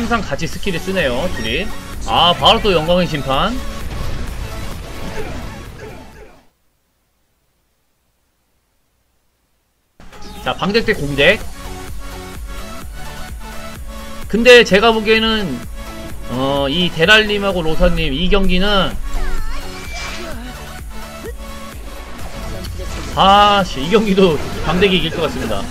항상 같이 스킬을 쓰네요 둘이. 아 바로 또 영광의 심판. 자 방덱 대 공덱. 근데 제가 보기에는 어 이 대랄님하고 로사님 이 경기는 아씨 이 경기도 방덱이 이길 것 같습니다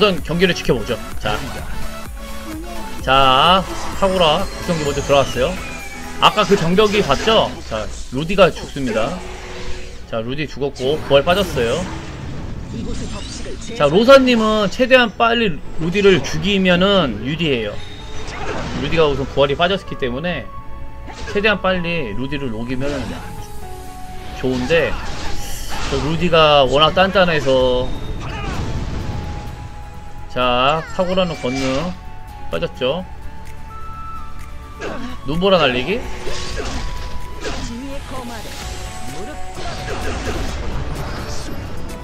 우선 경기를 지켜보죠. 자, 자, 카구라 그 경기 먼저 들어왔어요. 아까 그 정격이 봤죠? 자, 루디가 죽습니다. 자, 루디 죽었고 부활 빠졌어요. 자, 로사님은 최대한 빨리 루디를 죽이면은 유리해요. 루디가 우선 부활이 빠졌기 때문에 최대한 빨리 루디를 녹이면 좋은데 저 루디가 워낙 단단해서 자, 카구라는 권능 빠졌죠. 눈보라 날리기.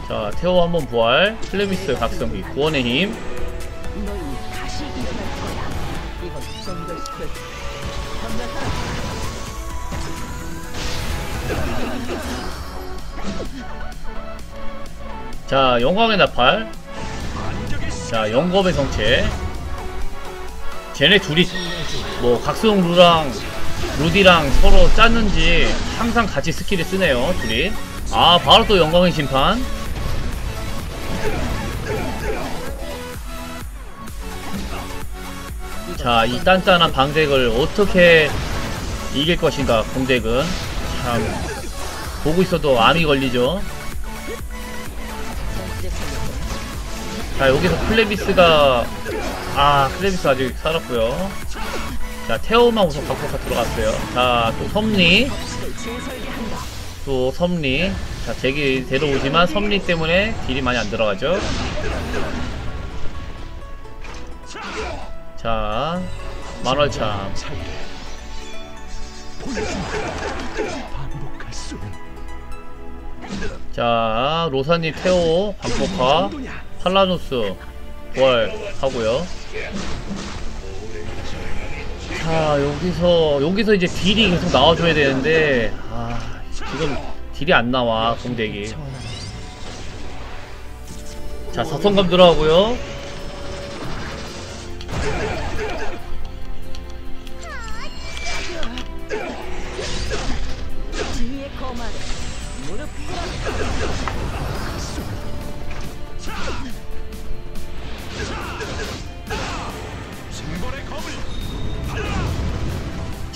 자, 태오 한번 부활. 클레미스 각성기. 구원의 힘. 자, 영광의 나팔. 자, 영검의 성체. 쟤네 둘이 뭐 각성 루랑 루디랑 서로 짰는지 항상 같이 스킬을 쓰네요, 둘이. 아, 바로 또 영광의 심판. 자, 이 단단한 방덱을 어떻게 이길 것인가, 공덱은. 참, 보고 있어도 암이 걸리죠. 자, 여기서 클레미스가, 아, 클레미스 아직 살았고요 자, 태오만 우선 각폭가 들어갔어요. 자, 또 섭리. 또 섭리. 자, 제기 데려오지만 섭리 때문에 딜이 많이 안 들어가죠. 자, 만월참. 자, 로사님 태오, 반복화, 팔라노스, 부활 하고요 자, 여기서, 여기서 이제 딜이 계속 나와줘야 되는데, 아, 지금 딜이 안 나와, 공대기. 자, 사성감 들어가고요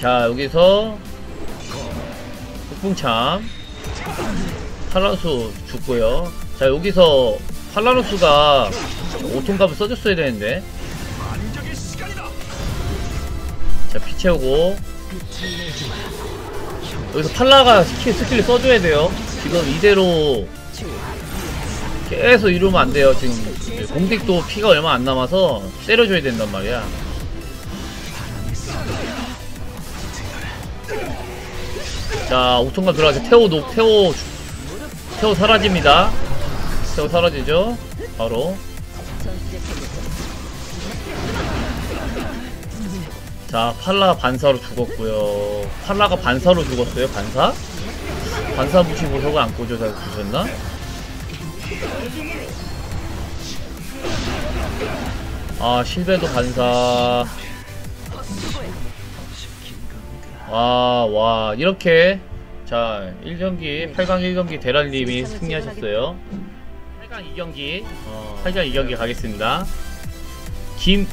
자, 여기서, 폭풍참, 팔라누스 죽고요 자, 여기서, 팔라누스가 오통갑을 써줬어야 되는데, 반격의 시간이다. 자, 피 채우고, 여기서 팔라가 스킬, 스킬을 써줘야 돼요. 지금 이대로 계속 이러면 안 돼요. 지금 공덱도 피가 얼마 안 남아서 때려줘야 된단 말이야. 자, 오통감 들어가서 태호 녹, 태호, 태호 사라집니다. 태호 사라지죠? 바로. 자, 팔라 반사로 죽었고요. 팔라가 반사로 죽었어요. 반사? 반사 무시 보석을 안 꽂아 주셨나? 아, 실베도 반사. 와, 와, 이렇게. 자, 1경기, 8강 1경기 대란님이 승리하셨어요. 8강 2경기, 어, 8강 2경기 가겠습니다. 김,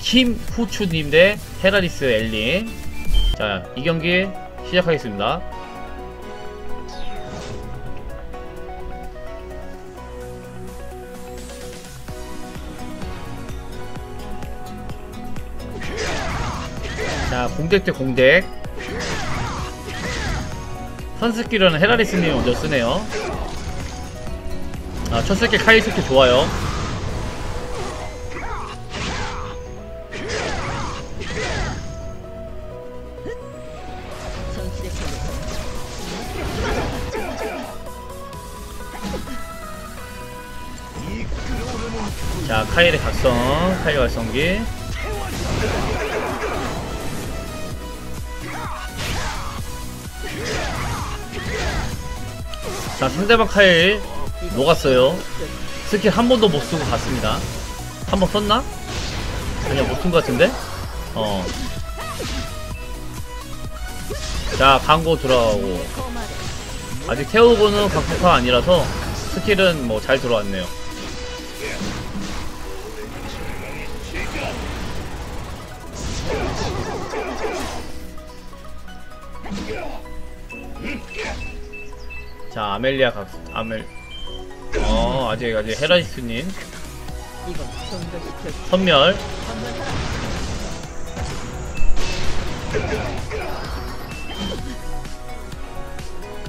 김후추님 대 헤라리스 엘님. 자, 이 경기 시작하겠습니다. 자, 공덱 대 공덱. 선스킬은 헤라리스님이 먼저 쓰네요. 아 첫스킬 카이스킬 좋아요. 자 카일의 각성 카일 활성기. 자 상대방 카일 녹았어요 스킬 한 번도 못 쓰고 갔습니다 한 번 썼나? 아니야 못 쓴 것 같은데? 어. 자 광고 들어가고. 아직 태우고는 각폭파 아니라서 스킬은 뭐 잘 들어왔네요 자 아멜리아 각 아멜 어 아직 아직 헤라이스님 이건 좀더 시켜. 선멸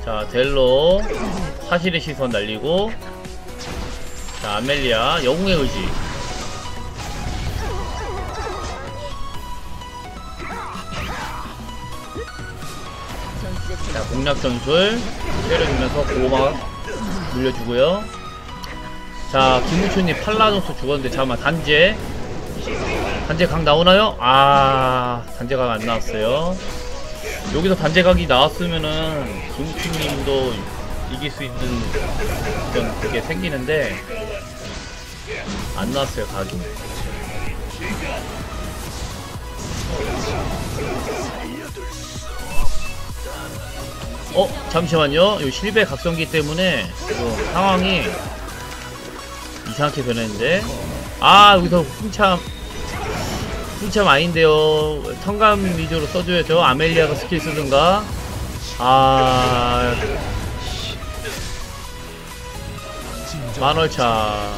자 델로 사실의 시선 날리고 자 아멜리아 영웅의 의지 공략 전술 때려주면서 고막 물려주고요. 자 김우춘님 팔라노스 죽었는데 잠깐만 단제 단제 각 나오나요? 아 단제 각안 나왔어요. 여기서 단제 각이 나왔으면은 김우춘님도 이길 수 있는 그런 그게 생기는데 안 나왔어요 각이 어 잠시만요. 이 실베 각성기 때문에 지금 상황이 이상하게 변했는데. 아 여기서 풍참 풍참 아닌데요. 성감 위주로 써줘야죠. 아멜리아가 스킬 쓰든가. 아 만월차.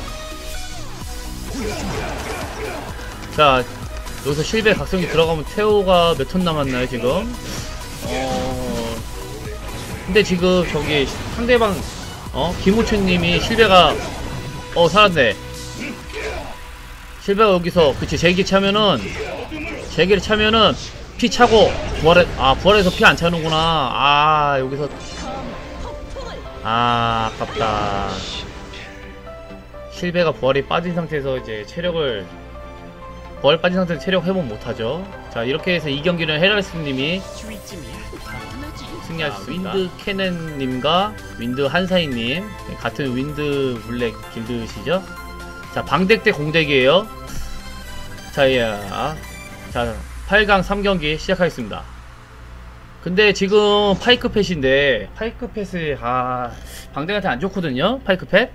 자 여기서 실베 각성기 들어가면 태오가 몇 턴 남았나요 지금? 어 근데 지금 저기 상대방 어 김우춘님이 실베가 어 살았네. 실베가 여기서 그치 제기 차면은 제기를 차면은 피 차고 부활해 아 부활해서 피 안 차는구나. 아 여기서. 아 아깝다. 실베가 부활이 빠진 상태에서 이제 체력을 부활 빠진 상태에서 체력 회복 못하죠 자 이렇게 해서 이 경기는 헤라리스님이 승리하셨습니다. 윈드 캐넨님과 윈드 한사이님 같은 윈드 블랙 길드시죠? 자 방덱 대 공덱이에요. 자, 예. 자 8강 3경기 시작하겠습니다. 근데 지금 파이크 펫인데 파이크 펫이 아 방덱한테 안 좋거든요. 파이크 펫.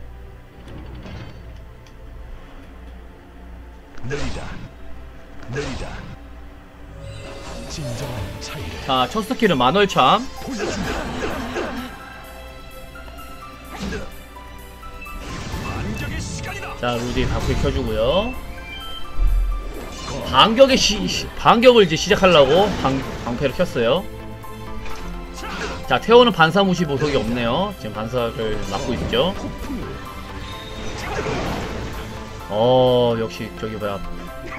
느리다 느리다 자 첫 스킬은 만월참. 자 루디 바퀴 켜주고요. 반격의 시, 시- 반격을 이제 시작하려고 방, 방패를 켰어요. 자 태호는 반사무시 보석이 없네요. 지금 반사를 막고 있죠. 어 역시 저기 뭐야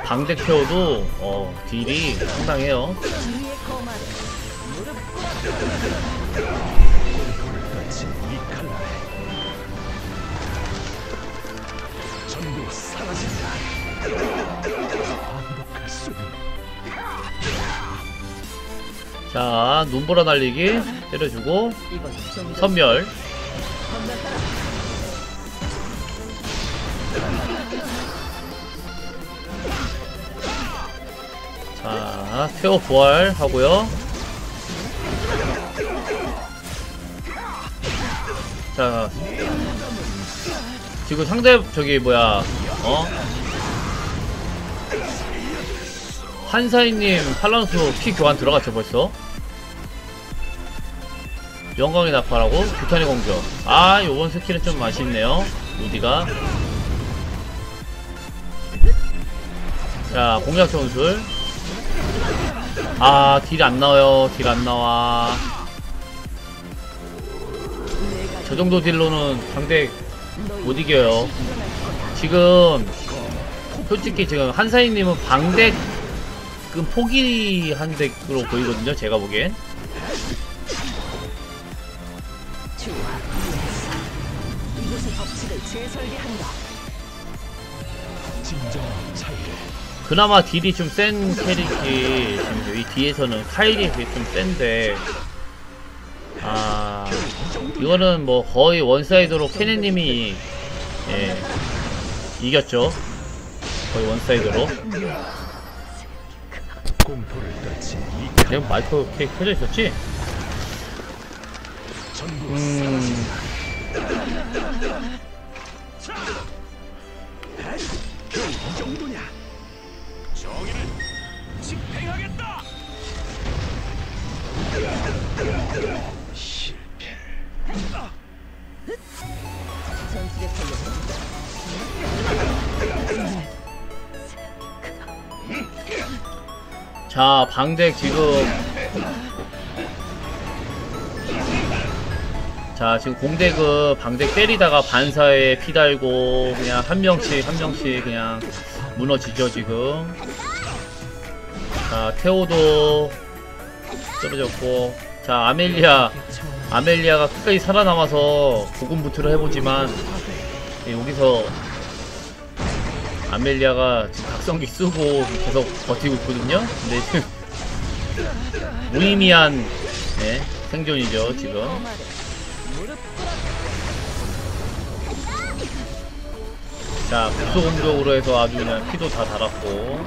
방대 태호도 어 딜이 상당해요. 자 눈보라 날리기 때려주고 선멸. 자 태호 부활 하고요. 자 지금 상대 저기 뭐야 어? 한사인님 팔라누스 피 교환 들어갔죠 벌써? 영광의 나팔하고? 규탄의 공격. 아 요번 스킬은 좀 아쉽네요 루디가. 자 공략 전술 아 딜 안 나와요. 딜 안 나와. 저 정도 딜로는 상대 못 이겨요. 지금 솔직히 지금 한사인님은 방덱 그 포기한 덱으로 보이거든요 제가 보기엔. 재설계한다. 그나마 딜이 좀 센 캐릭이 지금 이 뒤에서는 카일이 좀 센데. 아 이거는 뭐 거의 one side로 케네님이 예 이겼죠. 거의 one side로. 내가 마이크 케이크 켜져 있었지? 음. 이 정도냐 정의를 집행하겠다! 자, 방덱 지금. 자, 지금 공덱은 방덱 때리다가 반사에 피 달고 그냥 한 명씩 한 명씩 그냥 무너지죠, 지금. 자, 테오도 떨어졌고 자, 아멜리아 아멜리아가 끝까지 살아남아서 고군분투를 해보지만 예, 여기서 아멜리아가 지금 각성기 쓰고 계속 버티고 있거든요. 근데 지금 무의미한 네, 생존이죠 지금. 자 국소 공격으로 해서 아주 그냥 피도 다 달았고.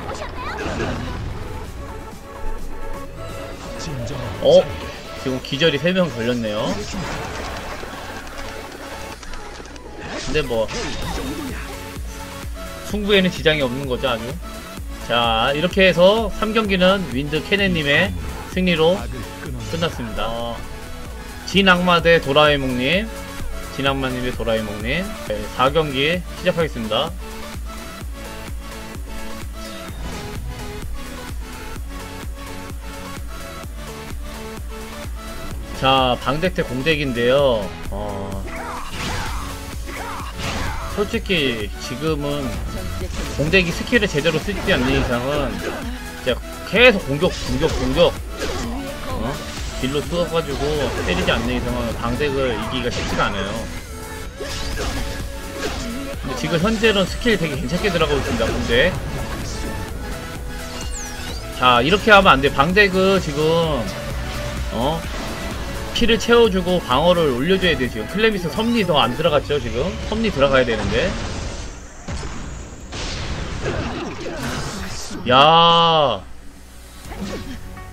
어 지금 기절이 3명 걸렸네요. 근데 뭐 승부에는 지장이 없는 거죠 아주. 자 이렇게 해서 3경기는 윈드 케넨님의 승리로 끝났습니다. 어, 진악마 대 도라에몽님, 대 도라에몽님, 네, 4경기 시작하겠습니다. 자, 방덱 대 공덱인데요. 어, 솔직히 지금은 공덱이 스킬을 제대로 쓰지 않는 이상은 계속 공격, 공격, 공격 어? 딜로 쏘아가지고 때리지 않는 이상은 방덱을 이기기가 쉽지가 않아요. 근데 지금 현재는 스킬 되게 괜찮게 들어가고 있습니다, 근데. 자, 이렇게 하면 안 돼. 방덱은 지금, 어? 피를 채워주고 방어를 올려줘야 돼, 지금. 클레미스 섭리 더 안 들어갔죠, 지금? 섭리 들어가야 되는데. 야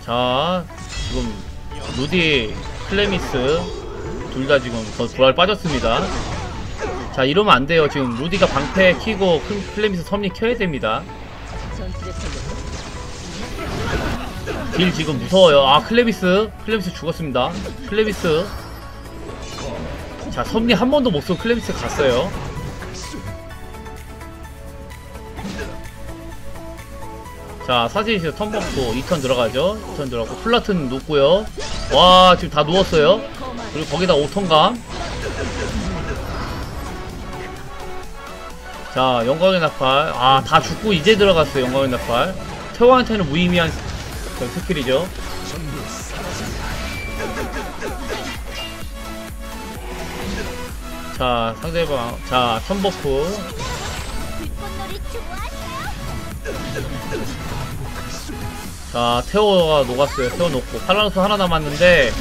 자, 지금, 루디, 클레미스, 둘 다 지금 거- 도알 빠졌습니다. 자, 이러면 안 돼요. 지금 루디가 방패 키고 클- 클레미스 섭리 켜야 됩니다. 딜 지금 무서워요. 아, 클레미스. 클레미스 죽었습니다. 클레미스. 자, 섭리 한 번도 못 쏘고 클레미스 갔어요. 자, 사진에서 턴버프 2턴 들어가죠. 2턴 들어가고, 플라튼 놓고요. 와, 지금 다 누웠어요. 그리고 거기다 5턴감. 자, 영광의 낙팔. 아, 다 죽고 이제 들어갔어요, 영광의 낙팔. 태오한테는 무의미한 그 스킬이죠. 자, 상대방. 자, 턴버프. 자, 태오가 녹았어요. 태오 녹고. 팔라노스 하나 남았는데,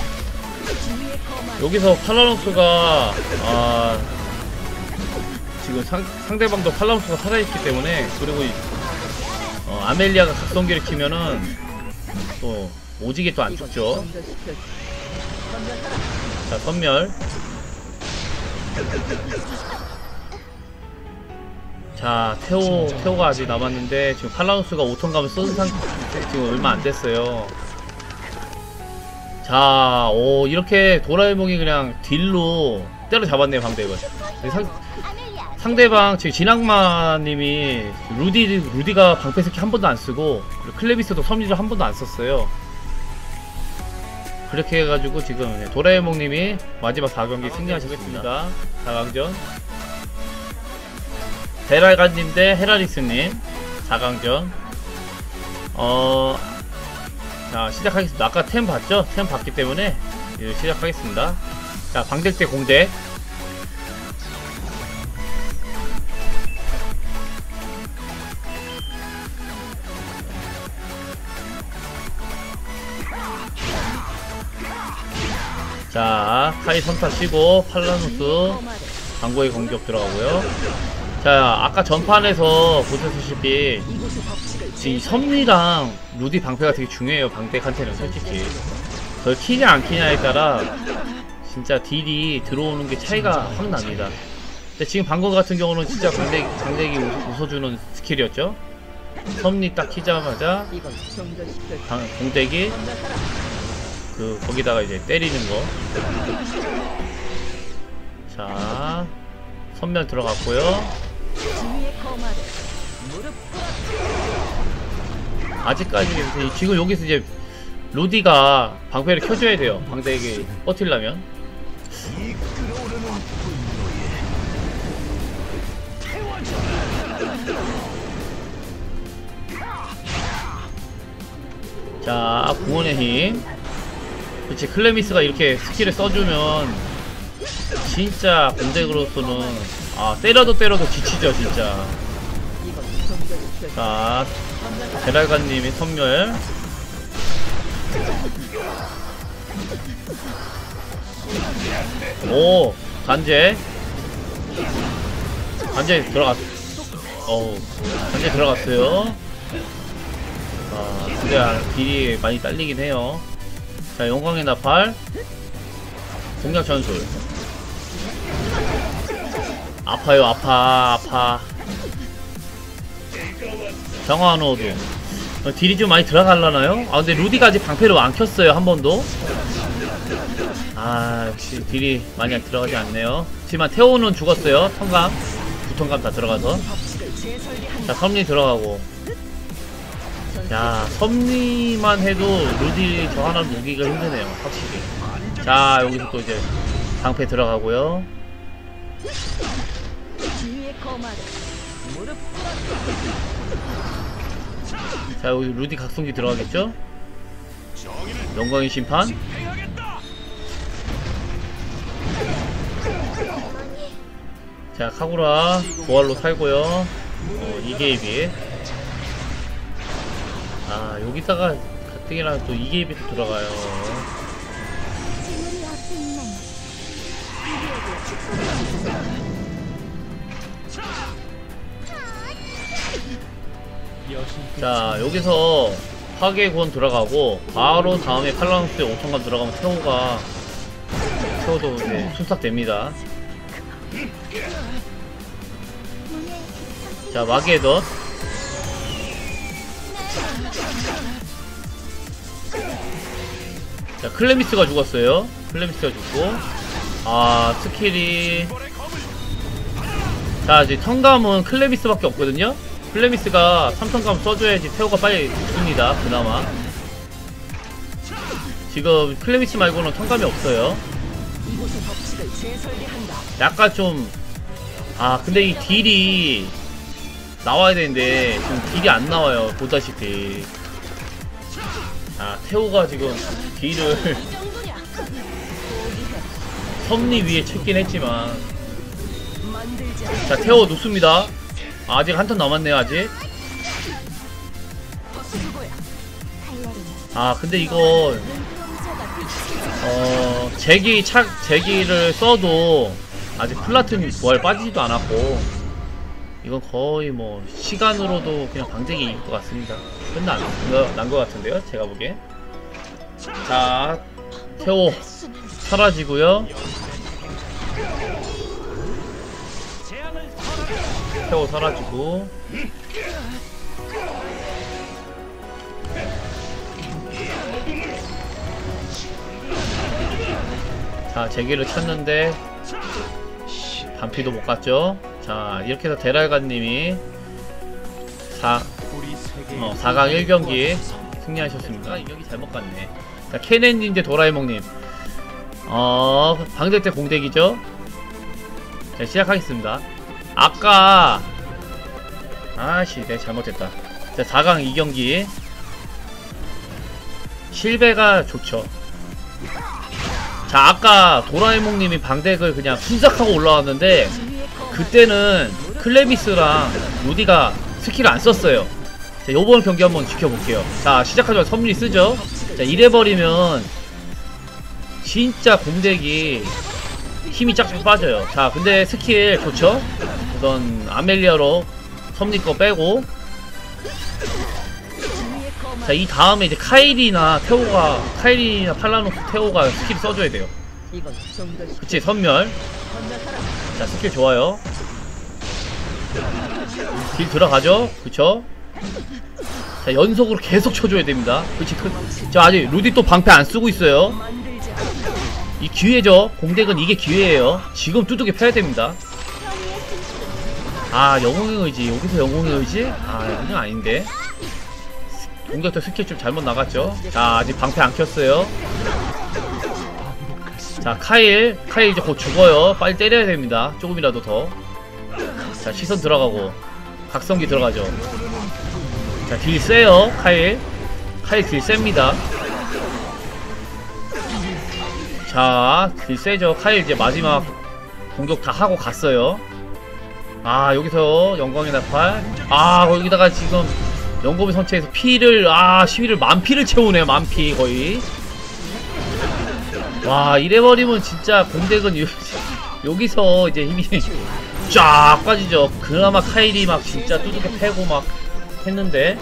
여기서 팔라노스가, 아, 지금 상, 상대방도 팔라노스가 살아있기 때문에, 그리고, 이- 어, 아멜리아가 각성기를 키면은, 또, 오지게 또 안 죽죠. 자, 선멸. 자, 태오, 태오가 아직 남았는데, 지금 팔라노스가 5톤 감을 쏜 상태, 지금 얼마 안 됐어요. 자, 오, 이렇게 도라에몽이 그냥 딜로 때려잡았네요, 방대을. 상, 상대방, 지금 진악마님이, 루디, 루디가 방패 스킬 한 번도 안 쓰고, 그리고 클레비스도 섬유를 한 번도 안 썼어요. 그렇게 해가지고 지금 도라에몽님이 마지막 4경기 승리하시겠습니다. 4강전. 베랄간님 대 헤라리스님 4강전. 어... 자 시작하겠습니다. 아까 템 봤죠? 템 봤기 때문에 예, 시작하겠습니다. 자 방덱 대 공대. 자 카이 선타 치고 팔라누스 광고의 공격 들어가고요. 자, 아까 전판에서 보셨다시피 지금 섭리랑 루디 방패가 되게 중요해요. 방패한테는 솔직히. 그걸 키냐 안 키냐에 따라 진짜 딜이 들어오는 게 차이가 확 납니다. 근데 지금 방금 같은 경우는 진짜 방덱이 웃- 웃어주는 스킬이었죠. 섭리 딱 키자마자 방, 공덱이 그 거기다가 이제 때리는 거. 자, 선멸 들어갔고요. 아직까지 지금 여기서 이제 로디가 방패를 켜줘야 돼요. 방덱에게 분노에 자, 구원의 힘. 그렇지, 클레미스가 이렇게 스킬을 써주면 진짜 공대으로서는 아 때려도 때려도 지치죠 진짜. 자, 제랄가님이 선멸. 오, 간제. 간제 들어갔. 어우, 간제 들어갔어요. 아, 근데 아, 딜이 많이 딸리긴 해요. 자, 영광의 나팔. 공략 전술. 아파요, 아파, 아파. 정화한 어둠 어, 딜이 좀 많이 들어갈라나요? 아 근데 루디가 아직 방패를 안 켰어요 한 번도. 아 역시 딜이 많이 안 들어가지 않네요. 하지만 태호는 죽었어요 통감. 부통감 다 들어가서. 자 섭리 들어가고. 야 섭리만 해도 루디 저 하나 무기가 힘드네요 확실히. 자 여기서 또 이제 방패 들어가고요 자 여기 루디 각성기 들어가겠죠? 영광의 심판. 자 카구라 부활로 살고요 어, 이게입이 아 여기다가 가뜩이나 또또 들어가요 자 여기서 파괴 구원 들어가고 바로 다음에 팔랑스에 5천간 들어가면 태호가 태호도 이제 순삭됩니다. 자 마기의 덫. 자 클레미스가 죽었어요. 클레미스가 죽고. 아 스킬이. 자 이제 청감은 클레미스밖에 없거든요 클레미스가 3성감 써줘야지 태오가 빨리 죽습니다 그나마 지금 클레미스 말고는 청감이 없어요. 약간 좀, 아, 근데 이 딜이 나와야 되는데, 지금 딜이 안 나와요. 보다시피. 아, 태호가 지금 딜을? 섭리 위에 찍긴 했지만. 자, 태호 눕습니다. 아직 한 턴 남았네요, 아직. 아, 근데 이거, 어, 제기 착, 제기를 써도 아직 플라튼 부활 빠지지도 않았고, 이건 거의 뭐, 시간으로도 그냥 방쟁이 이길 것 같습니다. 끝난, 난것 같은데요? 제가 보기엔. 자, 태호 사라지고요 태호 사라지고. 자, 제기를 찾는데, 반피도 못 갔죠? 자, 이렇게 해서 데랄가님이 4, 우리 세계 어, 4강 1경기 승리하셨습니다. 이 경기 잘못 갔네. 자, 케넨 닌제 도라에몽님. 어, 방대 때 공대기죠? 자, 시작하겠습니다. 아까, 아씨, 내가 잘못했다. 자, 4강 2경기. 실베가 좋죠. 자, 아까 도라에몽님이 방덱을 그냥 순삭하고 올라왔는데, 그때는 클레미스랑 루디가 스킬을 안 썼어요. 자, 요번 경기 한번 지켜볼게요. 자, 시작하자마자 섭리 쓰죠? 자, 이래버리면 진짜 공덱이 힘이 쫙쫙 빠져요. 자, 근데 스킬 좋죠? 우선 아멜리아로 섭리 거 빼고 자, 이 다음에 이제 카일이나 테오가 카일이나 팔라노스 테오가 스킬 써줘야 돼요. 그치, 선멸. 자, 스킬 좋아요. 딜 들어가죠? 그쵸? 자, 연속으로 계속 쳐줘야 됩니다. 그치, 그, 자, 아직 루디 또 방패 안 쓰고 있어요. 이 기회죠. 공덱은 이게 기회예요. 지금 두둑이 패야 됩니다. 아, 영웅의 의지. 여기서 영웅의 의지? 아, 이건 아닌데. 공덱도 스킬 좀 잘못 나갔죠. 자, 아직 방패 안 켰어요. 자, 카일. 카일 이제 곧 죽어요. 빨리 때려야 됩니다. 조금이라도 더. 자, 시선 들어가고. 각성기 들어가죠. 자, 딜 세요. 카일. 카일 딜 셉니다. 자, 딜 세죠. 카일 이제 마지막 공격 다 하고 갔어요. 아 여기서 영광의 나팔 아 거기다가 지금 영검의 선체에서 피를 아 시위를 만 피를 채우네 만피 거의 와 이래버리면 진짜 공덱은 요, 여기서 이제 힘이 쫙 빠지죠 그나마 카일이 막 진짜 두둑이 패고 막 했는데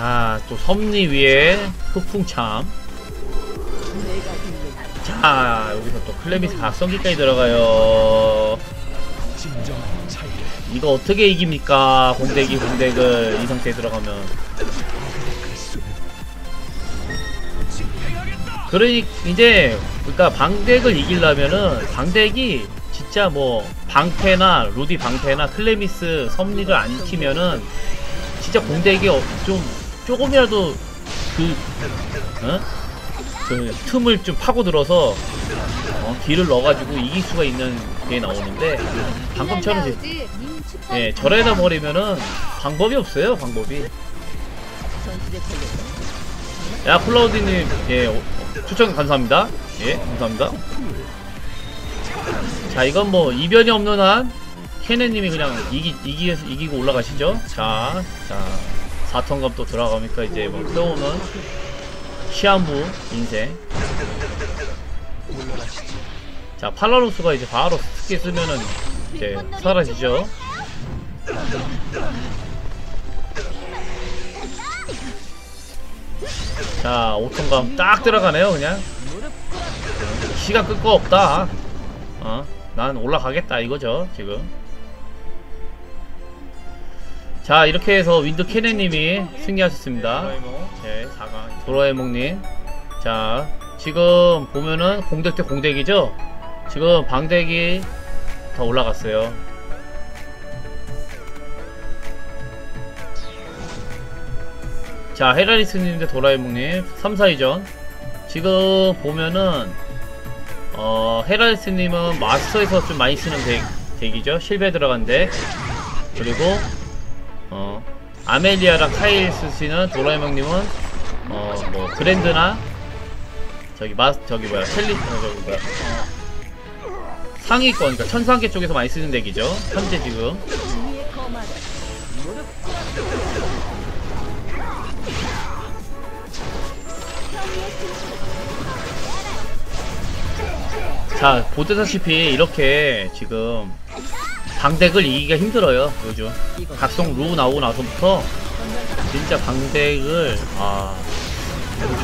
자 또 섭리 위에 흑풍참. 자 여기서 또 클레미스 각성기까지 들어가요. 이거 어떻게 이깁니까? 공덱이 공덱을 이 상태에 들어가면. 그러니 이제 그러니까 방덱을 이기려면은 방덱이 진짜 뭐 방패나 루디 방패나 클레미스 섭리를 안 키면은 진짜 공덱이 어- 좀 조금이라도 그 어? 그 틈을 좀 파고 들어서 어, 딜을 넣어가지고 이길 수가 있는 게 나오는데 방금처럼 이제 예, 절에다 버리면은 방법이 없어요, 방법이. 야, 클라우디님, 예, 어, 추천 감사합니다. 예, 감사합니다. 자, 이건 뭐, 이변이 없는 한, 케네님이 그냥 이기, 이기, 이기고 올라가시죠. 자, 자, 4턴감 또 들어가니까 이제 뭐, 태우는 시한부 인생. 자, 팔라루스가 이제 바로 스킬 쓰면은, 이제, 사라지죠. 자, 5톤감 딱 들어가네요, 그냥. 시간 끌 거 없다. 어, 난 올라가겠다, 이거죠, 지금. 자, 이렇게 해서 윈드 캐네님이 승리하셨습니다. 제 4강. 도라에몽님. 자, 지금 보면은 공덱 대 공덱이죠? 지금 방덱이 더 올라갔어요. 자, 헤라리스님 대 도라에몽님 3, 4위전 지금 보면은 어, 헤라리스님은 마스터에서 좀 많이 쓰는 덱, 덱이죠 실베 들어간 덱 그리고 어, 아멜리아랑 카일 쓰시는 도라에몽님은 어, 뭐 그랜드나 저기 마스 저기 뭐야 첼리 어, 저기 뭐야. 어, 상위권 그러니까 천상계 쪽에서 많이 쓰는 덱이죠. 현재 지금. 자 보다시피 이렇게 지금 방덱을 이기기가 힘들어요 요즘 각성 루 나오고 나서부터 진짜 방덱을 아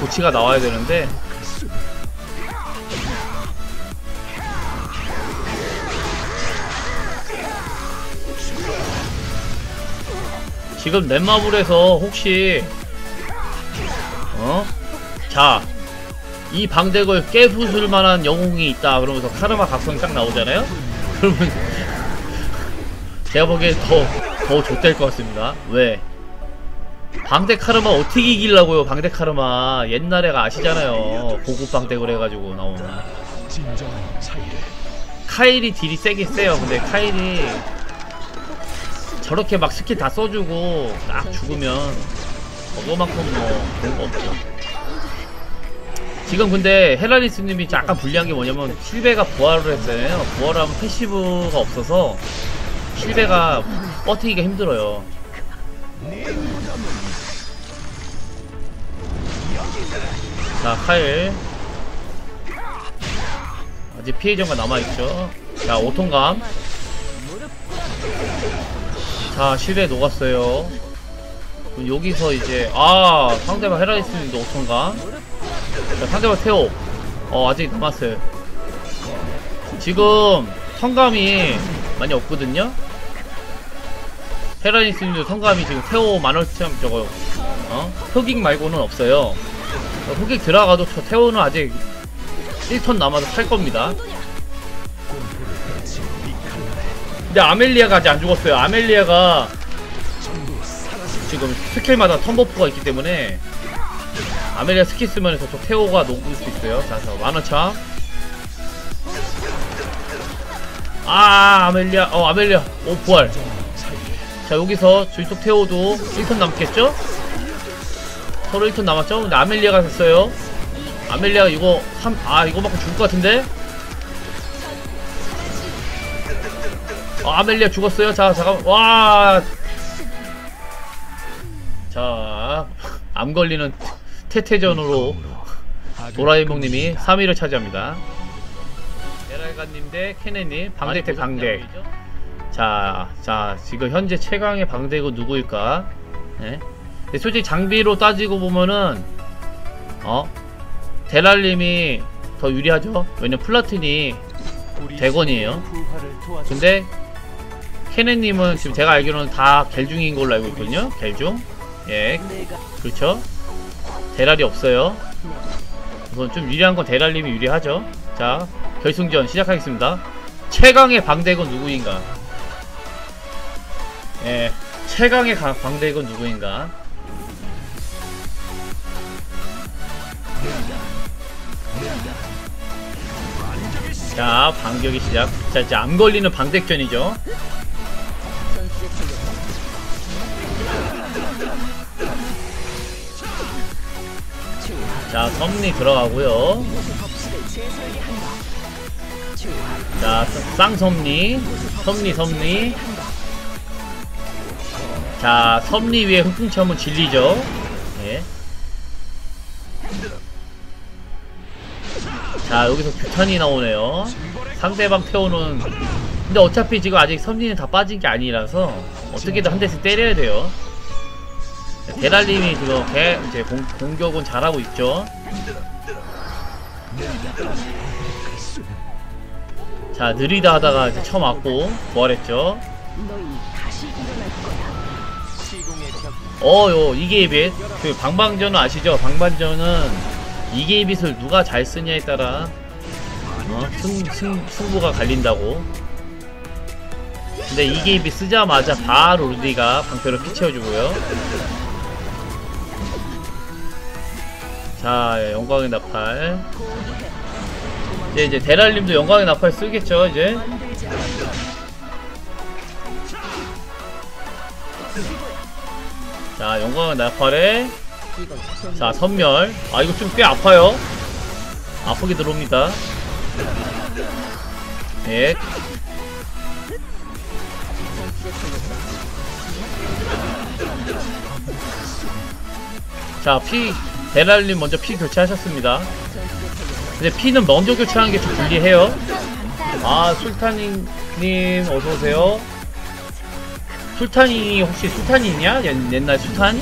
조치가 나와야 되는데 지금 넷마블에서 혹시 어? 자, 이 방덱을 깨부술 만한 영웅이 있다 그러면서 카르마 각성이 딱 나오잖아요? 그러면 제가 보기엔 더, 더 좆될 것 같습니다. 왜? 방덱 카르마 어떻게 이기려고요, 방덱 카르마. 옛날에가 아시잖아요. 고급 나오는. 진정한 차이를 카일이 딜이 세긴 세요. 근데 카일이 저렇게 막 스킬 다 써주고 딱 죽으면 그거만큼 뭐 그런 거 없죠. 지금 근데 헤라리스님이 약간 불리한 게 뭐냐면 실베가 부활을 했잖아요. 부활을 하면 패시브가 없어서 실베가 버티기가 힘들어요. 자 카일. 아직 피해 전가 남아있죠. 자 오통감. 자 실에 녹았어요. 그럼 여기서 이제 아 상대방 헤라리스님도 오통감. 자 상대방 태오 어 아직 남았어요. 지금 성감이 많이 없거든요 헤라리스님도 성감이 지금 태오 만월점 저거 어? 흑익 말고는 없어요. 어, 흑익 들어가도 저 태오는 아직 1턴 남아서 탈 겁니다. 공포를 해치 이 칼날에 근데 아멜리아가 아직 안 죽었어요. 아멜리아가 지금 스킬마다 턴버프가 있기 때문에 아멜리아 스킬 쓰면서 저 태오가 녹을 수 있어요. 자, 자 만원참 아 아멜리아. 어 아멜리아. 오 부활 자 여기서 저쪽 태오도 1턴 남겠죠? 서로 1턴 남았죠? 근데 아멜리아가 됐어요 아멜리아 이거 3, 아 이거 맞고 죽을 것 같은데? 어, 아멜리아 죽었어요 자 잠깐 와 자, 암 걸리는 태태전으로 도라에몽님이 3위를 차지합니다. 에랄가님 대 케네님, 방대 대 방대. 자, 자, 지금 현재 최강의 방대고 누구일까? 네? 솔직히 장비로 따지고 보면은, 어? 데랄님이 더 유리하죠? 왜냐면 플라틴이 대건이에요. 근데 케네님은 지금 제가 알기로는 다 겔중인 걸로 알고 있거든요. 겔중. 예, 그렇죠. 데랄이 없어요. 이건 좀 유리한 건 대랄님이 유리하죠. 자, 결승전 시작하겠습니다. 최강의 방덱은 누구인가? 예, 최강의 가- 방대건 누구인가? 자, 반격이 시작. 자, 이제 암 걸리는 방대전이죠. 자, 섭리 들어가고요. 자, 쌍섭리, 섭리, 섭리. 자, 섭리 위에 흑풍참은 진리죠. 예. 자, 여기서 규탄이 나오네요. 상대방 태우는. 근데 어차피 지금 아직 섭리는 다 빠진 게 아니라서 어떻게든 한 대씩 때려야 돼요. 대달님이 지금 개, 이제 공, 공격은 잘하고 있죠. 자, 느리다 하다가 이제 왔고, 부활했죠. 어, 요, 이게이빗. 그, 방방전은 아시죠? 방방전은 이게이빗을 누가 잘 쓰냐에 따라, 어, 승, 승, 승부가 갈린다고. 근데 이게이빗 쓰자마자 바로 루디가 방패로 피 채워주고요. 자, 영광의 나팔. 이제, 이제, 대랄님도 영광의 나팔 쓰겠죠, 이제. 자, 영광의 좀자 선멸 아 이거 좀 꽤 아파요 아프게 들어옵니다 예. 걸렸다. 자피 베랄님 먼저 피 교체하셨습니다. 근데 피는 먼저 교체하는 게 좀 불리해요 아 술타님 어서오세요 술타니 혹시 술타니냐 옛, 옛날 술탄.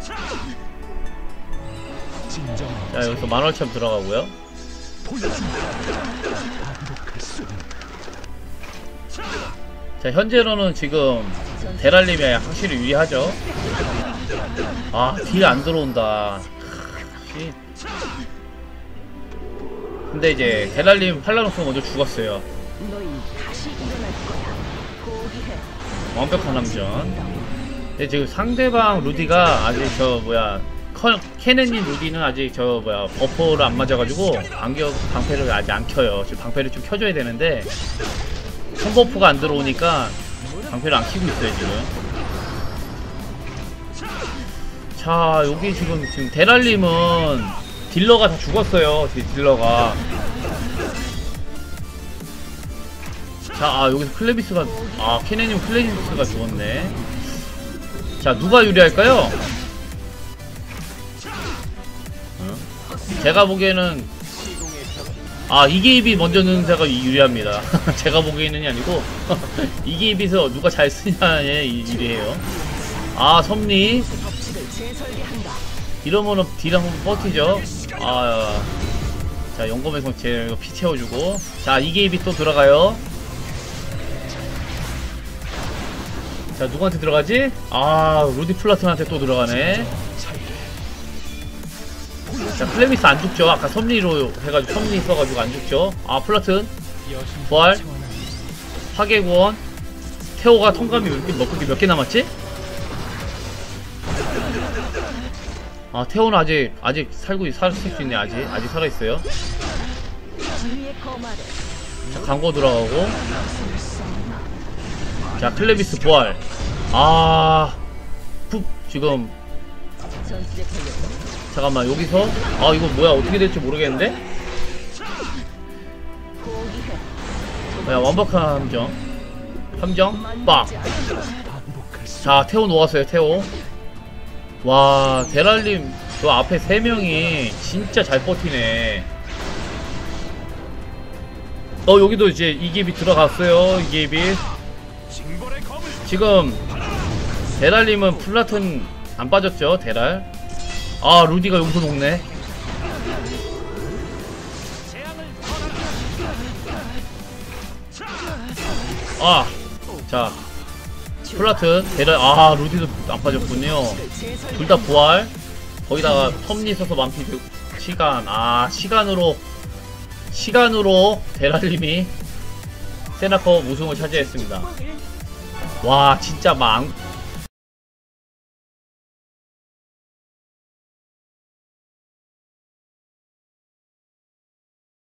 자. 진정한 자 여기서 만월참 들어가고요 자 현재로는 지금 대랄님이 확실히 유리하죠. 아딜 안 들어온다. 씨. 근데 이제 대랄님 팔라노스 먼저 죽었어요. 완벽한 함전. 근데 지금 상대방 루디가 아직 저 뭐야 커, 케네님 루디는 아직 저 뭐야 버퍼를 안 맞아가지고 반격 방패를 아직 안 켜요. 지금 방패를 좀 켜줘야 되는데 손버프가 안 들어오니까 방패를 안 켜고 있어요 지금 자 여기 지금 지금 대랄님은 딜러가 다 죽었어요. 제 딜러가. 자, 아, 여기서 클레비스가, 아, 케네님 클레비스가 죽었네. 자, 누가 유리할까요? 어? 제가 보기에는, 아, 이게입이 먼저 넣는 자가 이- 유리합니다. 제가 보기에는이 아니고, 이게입에서 누가 잘 쓰냐에 유리해요. 아, 섭리. 이러면은 딜 한번 버티죠. 아, 자 연금에서 제 이거 피 채워주고, 자 이게 입이 또 들어가요. 자 누구한테 들어가지? 아 루디 플라튼한테 또 들어가네. 자 클레미스 안 죽죠. 아까 섭리로 해가지고 섭리 써가지고 안 죽죠. 아 플라튼 부활 파괴구원 태호가 통감이 몇개 몇개 남았지? 아 태호는 아직 아직 살고 살수 있네 아직 아직 살아 있어요. 위의 거마를 자 광고 들어가고 자 클레비스 부활 아 푹, 지금. 잠깐만 여기서? 아 이거 뭐야? 어떻게 될지 모르겠는데. 야 완벽한 함정. 함정? 빡자 태호 놓았어요 태호. 와 데랄님 저 앞에 세 명이 진짜 잘 버티네. 어 여기도 이제 이깁이 들어갔어요 이깁이. 지금 데랄님은 플라튼 안 빠졌죠 데랄 아 루디가 여기서 녹네. 아자. 플라튼 데랄 아 루디도 안 빠졌군요. 둘 다 부활. 거기다가 텀니 있어서 만피 그 시간. 아 시간으로 시간으로 데랄님이 세나컵 우승을 차지했습니다. 와 진짜 막